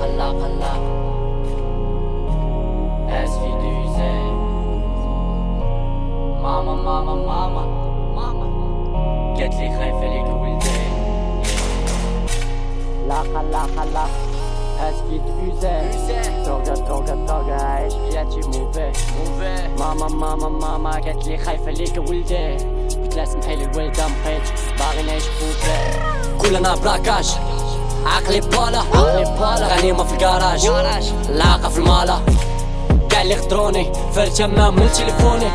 خلاق خلاق اسفي دوزي ماما ماما ماما ماما قالت لي خايفة ليك ولدي لا خلاق خلاق اسفي دوزي دروغا دروغا دروغا عايش حياتي موفي ماما ماما ماما قالت لي خايفة ليك ولدي قلت لها سمحي لي الوالدة مبقيت باغي نعيش بوفي كلنا براكاج عقلي بالا غنيمة في الكراج العاقة في المالا. كاع اللي خطروني فرجة من تليفوني.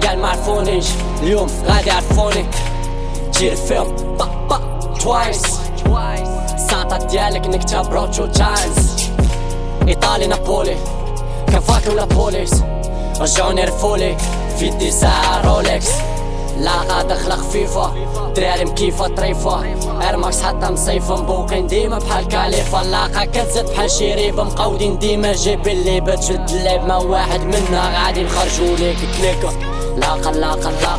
كاع ما عرفونيش اليوم غادي يعرفوني. تجير فيهم با با توايس السانتا ديالك نكتب روتشو تايمز إيطالي نابولي كان فاكر ولا بوليس رجعوني رفولي في ساعة رولكس لاقا دخلة خفيفة دراري مكيفة طريفة. ايرماكس حتى مصيفة مبوقين ديما بحال كاليفة. لاقا كتزاد بحال شريبة مقودين ديما. جيب اللي بتشد اللعب ما واحد منا. غادي نخرجو ليك كليكة. لاقا لاقا لاقا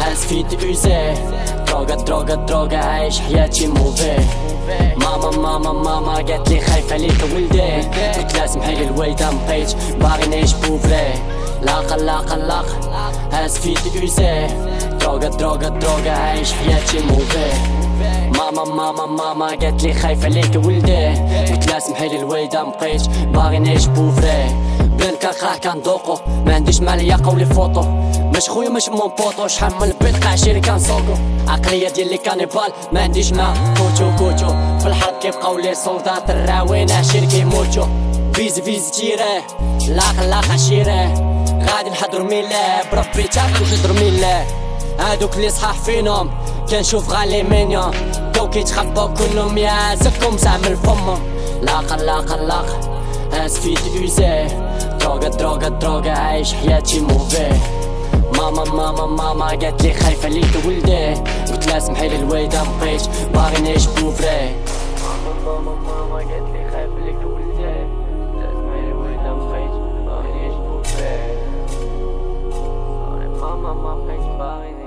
هاز في دوزي دروغا دروغا دروغا عايش حياتي موفي. ماما ماما ماما قالت لي خايفة ليك ولدي. قلت لها سمحي لي الوالدة مبقيتش باغي نعيش بوفري لاقا لاقا هاز في دوزي دروغا دروغا دروغا عايش حياتي موفي ماما ماما ماما قالت لي خايفة ليك ولدي قلت لها سمحي لي الوالدة مبقيتش باغي نعيش بوفري بنت كنقرا كندوقو ما عنديش مع ليا قولي فوطو. مش خويا مش مون بوطو شحال من البيت قاع شيري كنسوقو عقلية ديالي كانيبال ما عنديش مع كوتشو كوتشو. في الحرب كيبقاو لي سولدات. الراوين عشير كيموتو. فيزي فيزي تيراه لاخ لاخ عشيراه غادي نحضر ميلاه بربي تاكل نحضر ميلاه هادوك اللي صحاح فينهم كنشوف غالي منيا تو كيتخباو كلهم يا زكم زعمل فمهم لاقا لاقا لاقا في دوزي دروغا دروغا دروغا عايش حياتي موفي. ماما ماما ماما قالت لي خايفة ليك ولدي. قلت لها سمحي لي الوالدة مبقيتش. باغي نعيش بوفري. ماما ماما ماما قالت لي خايفة ليك ولدي mama french fries